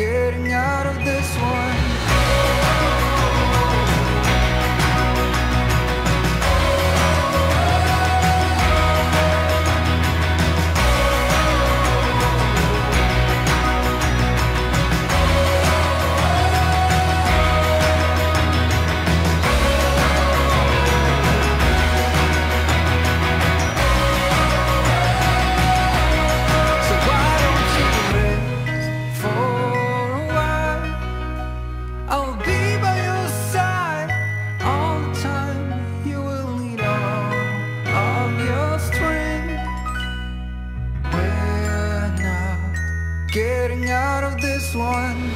getting out of this one. Getting out of this one